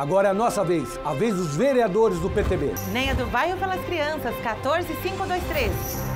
Agora é a nossa vez, a vez dos vereadores do PTB. Nem do Bairro pelas Crianças, 14523.